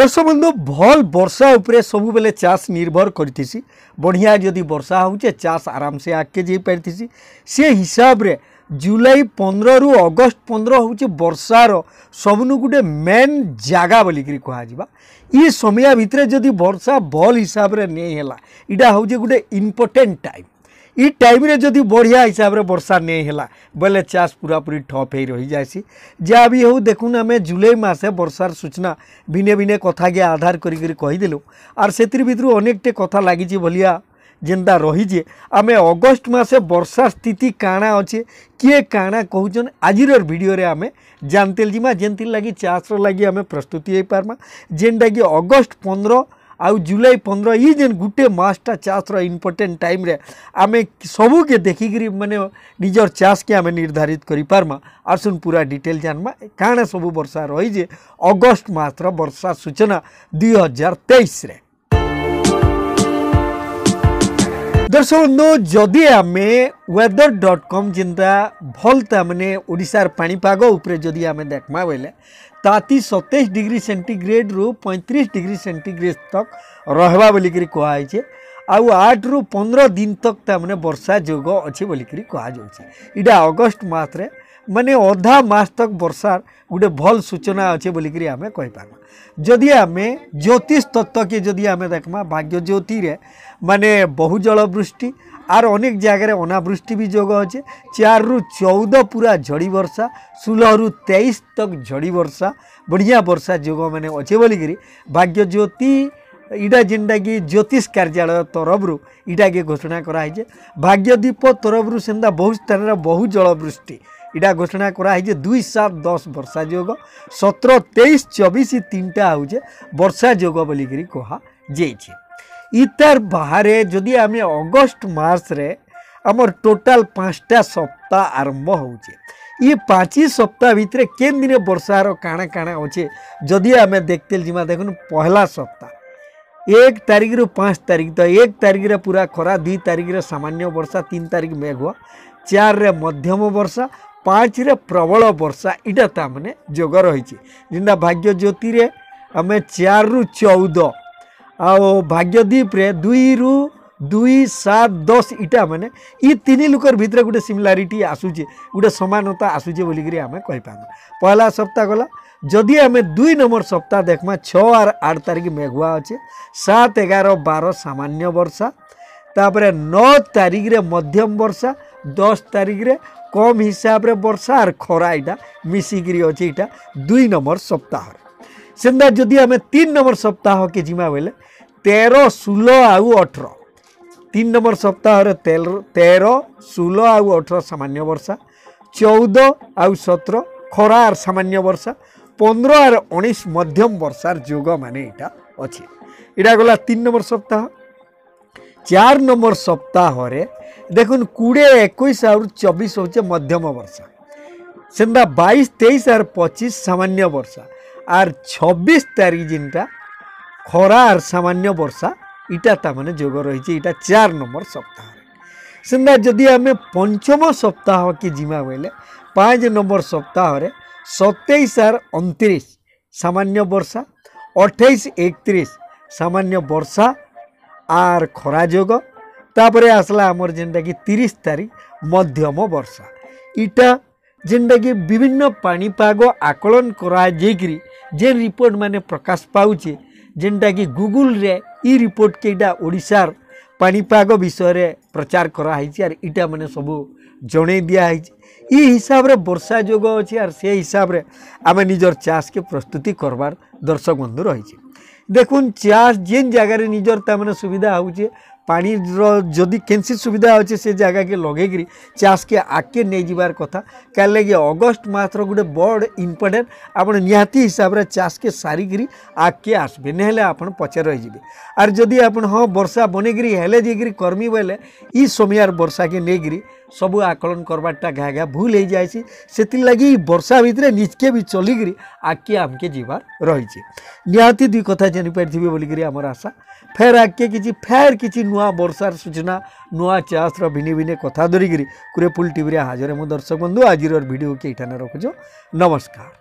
দর্শক বন্ধু ভল বর্ষা উপরে সবুবেলে চাষ নির্ভর করিথিসি বঢ়িয়া যদি বর্ষা হচ্ছে চাষ আরামসে আগকে যাই পারিছি সে হিসাবে জুলাই পনেরু অগস্ট পনেরো হচ্ছে বর্ষার সবনু গোটে মেন জায়গা বলিকি কুহযা ই সময় ভিতরে যদি বর্ষা ভল হিসাবে নেই হল এটা হচ্ছে গোটে ইম্পর্টেন্ট টাইম ଇ ଟାଇମ୍ରେ ଯଦି ବଢ଼ିଆ ହିସାବରେ ବର୍ଷା ନେଇ ହେଲା ବୋଇଲେ ଚାଷ ପୁରାପୁରି ଠପ୍ ହେଇ ରହିଯାଏସି ଯାହା ବି ହେଉ ଦେଖୁନ୍ ଆମେ ଜୁଲାଇ ମାସେ ବର୍ଷାର ସୂଚନା ଭିନେ ଭିନେ କଥାକେ ଆଧାର କରିକିରି କହିଦେଲୁ ଆର୍ ସେଥିର୍ ଭିତରୁ ଅନେକଟେ କଥା ଲାଗିଛି ଭଲିଆ ଯେନ୍ତା ରହିଛେ ଆମେ ଅଗଷ୍ଟ ମାସେ ବର୍ଷା ସ୍ଥିତି କାଣା ଅଛେ କିଏ କାଣା କହୁଛନ୍ ଆଜିର ଭିଡ଼ିଓରେ ଆମେ ଜାଣିତେଲ୍ ଯିମା ଯେନ୍ଥିର୍ ଲାଗି ଚାଷ୍ର ଲାଗି ଆମେ ପ୍ରସ୍ତୁତି ହେଇପାର୍ମା ଯେନ୍ଟାକି ଅଗଷ୍ଟ ପନ୍ଦର आउ जुलाई पंद्रह ये जेन गोटे मसटा चाष रम्पोर्टेन्ट टाइम रे आम सबूके देखिकी मैंने निजर चाष के आम निर्धारित करमा आसन पूरा डिटेल जानमा काण सब वर्षा रहीजे अगस्ट मासर वर्षा सूचना दुई हजार तेईस दर्शक बंधु जदि आम वेदर डट कम जिनता भल तार पापाग उपर जदि आम देखमा बोले ताती सतैस डिग्री सेंटीग्रेड रु पैंतीस डिग्री सेंटीग्रेड तक रहा बोलिक कहुचे ଆଉ ଆଠରୁ ପନ୍ଦର ଦିନ ତକ୍ ତାମାନେ ବର୍ଷା ଯୋଗ ଅଛି ବୋଲିକିରି କୁହାଯାଉଛି ଇଟା ଅଗଷ୍ଟ ମାସରେ ମାନେ ଅଧା ମାସ ତକ୍ ବର୍ଷାର ଗୋଟେ ଭଲ୍ ସୂଚନା ଅଛେ ବୋଲିକିରି ଆମେ କହିପାର୍ମା ଯଦି ଆମେ ଜ୍ୟୋତିଷ ତତ୍ତ୍ୱକେ ଯଦି ଆମେ ଦେଖ୍ମା ଭାଗ୍ୟ ଜ୍ୟୋତିରେ ମାନେ ବହୁ ଜଳବୃଷ୍ଟି আর অনেক জায়গায় অনাবৃষ্টি বি যোগ আছে চার রু চৌদ পুরা ঝড়ি বর্ষা ষোলহ রু তেইশ তক ঝড়ি বর্ষা বড়িয়া বর্ষা যোগ মানে অছে বলিকি ভাগ্য জ্যোতি ଇଟା ଯେନ୍ଟାକି ଜ୍ୟୋତିଷ କାର୍ଯ୍ୟାଳୟ ତରଫରୁ ଇଟାକେ ଘୋଷଣା କରାହେଇଛେ ଭାଗ୍ୟଦ୍ୱୀପ ତରଫରୁ ସେନ୍ତା ବହୁ ସ୍ଥାନରେ ବହୁ ଜଳବୃଷ୍ଟି ଇଟା ଘୋଷଣା କରାହେଇଛେ ଦୁଇ ସାତ ଦଶ ବର୍ଷା ଯୋଗ ସତର ତେଇଶ ଚବିଶ ତିନିଟା ହଉଛେ ବର୍ଷା ଯୋଗ ବୋଲିକିରି କୁହାଯାଇଛେ ଇତାର ବାହାରେ ଯଦି ଆମେ ଅଗଷ୍ଟ ମାସରେ ଆମର ଟୋଟାଲ ପାଞ୍ଚଟା ସପ୍ତାହ ଆରମ୍ଭ ହେଉଛେ ଇ ପାଞ୍ଚି ସପ୍ତାହ ଭିତରେ କେନ୍ ଦିନେ ବର୍ଷାର କାଣା କାଣା ଅଛେ ଯଦି ଆମେ ଦେଖତେ ଯିମା ଦେଖୁନ୍ ପହଲା ସପ୍ତାହ एक तारिख रु पाँच तारीख तो एक तारिख रे पूरा खरा दुई तारिख रे सामान्य वर्षा तीन तारिख मेघ चार रे मध्यम वर्षा पाँच रे प्रबल वर्षा इटा तार मैंने जोग रही जिनटा भाग्य ज्योति रे आम चार चौद आउ भाग्यदीप रे दुई रु দুই সাত দশ ইটা মানে ই তিন লোকর ভিতরে গোটে সিমিলারিটি আসুছে গোটে সমানতা আসুছে বলিকি আমি কইপার পহলা সপ্তাহ গলা যদি আমি দুই নম্বর সপ্তাহ দেখমা ছ আর আট তারিখ মেঘুয়া অছে সাত এগার বার সামান্য বর্ষা তাপরে ন তারিখরে মধ্যম বর্ষা দশ তারিখরে কম হিসাবরে বর্ষা আর খরা এটা মিশিকি অছে এটা দুই নম্বর সপ্তাহরে সেন্তা যদি আমি তিন নম্বর সপ্তাহকে যা বেলে তের ষোল আউ অঠর তিন নম্বর সপ্তাহর তের ষোল আউ অঠর সামান্য বর্ষা চৌদ আউ সতের খরা আর সামান্য বর্ষা পনেরো আর উনিশ মধ্যম বর্ষার যোগ মানে এটা অছে এটা গলা তিন নম্বর সপ্তাহ চার নম্বর সপ্তাহরে দেখুন কুড়ে একুশ আর চবিশ হচ্ছে মধ্যম বর্ষা সেটা বাইশ তেইশ আর পঁচিশ সামান্য বর্ষা আর ছবিশ তারিখ যেটা খরা আর সামান্য বর্ষা ଇଟା ତାମାନେ ଯୋଗ ରହିଛି ଇଟା ଚାର ନମ୍ବର ସପ୍ତାହରେ ସେନ୍ତା ଯଦି ଆମେ ପଞ୍ଚମ ସପ୍ତାହ କି ଯିମା ବୋଇଲେ ପାଞ୍ଚ ନମ୍ବର ସପ୍ତାହରେ ସତେଇଶ ଆର ଅଣତିରିଶ ସାମାନ୍ୟ ବର୍ଷା ଅଠେଇଶ ଏକତିରିଶ ସାମାନ୍ୟ ବର୍ଷା ଆର୍ ଖରା ଯୋଗ ତାପରେ ଆସିଲା ଆମର ଯେନ୍ଟାକି ତିରିଶ ତାରିଖ ମଧ୍ୟମ ବର୍ଷା ଇଟା ଯେନ୍ଟାକି ବିଭିନ୍ନ ପାଣିପାଗ ଆକଳନ କରାଯାଇକିରି ଯେନ୍ ରିପୋର୍ଟ ମାନେ ପ୍ରକାଶ ପାଉଛେ ଯେନ୍ଟାକି ଗୁଗୁଲ୍ରେ ଇ ରିପୋର୍ଟକେ ଇଟା ଓଡ଼ିଶାର ପାଣିପାଗ ବିଷୟରେ ପ୍ରଚାର କରାହେଇଛି ଆର୍ ଇଟା ମାନେ ସବୁ ଜଣେଇ ଦିଆହେଇଛି ଇ ହିସାବରେ ବର୍ଷା ଯୋଗ ଅଛି ଆର୍ ସେ ହିସାବରେ ଆମେ ନିଜର ଚାଷକେ ପ୍ରସ୍ତୁତି କରବାର ଦର୍ଶକ ବନ୍ଧୁ ରହିଛି ଦେଖୁନ୍ ଚାଷ ଯେନ୍ ଜାଗାରେ ନିଜର ତାମାନେ ସୁବିଧା ହେଉଛେ पानी जदि कैसे सुविधा अच्छे से जगह के लगे चाष के आगे नहीं जीवार कथा क्या लगे अगस्ट मस रोटे बड़ इम्पोर्टेन्ट आप निहाती हिसाब से चाष के सारिकी आगे आसबे ना आप पचे रही आर जदि आप हाँ बर्षा बनेकरी हेले जाकर कर्मी बोले ई समय बर्षा के नहींकर सब आकलन करवाटा घा घा भूल हो जाए से लगी वर्षा भितर निजके भी चलिकी आगे आमके जीवार रही है निहाती दुई कथा जानपारी बोलिकी आम आशा फेर आगे कि फेर किसी नू ନୂଆ ବର୍ଷାର ସୂଚନା ନୂଆ ଚାଷର ଭିନି ଭିନି କଥା ଧରିକିରି କୁରେପୁଲ ଟିଭିରେ ହାଜରେ ମୁଁ ଦର୍ଶକ ବନ୍ଧୁ ଆଜିର ଭିଡ଼ିଓକେ ଏଇଠାନେ ରଖୁଛୁ ନମସ୍କାର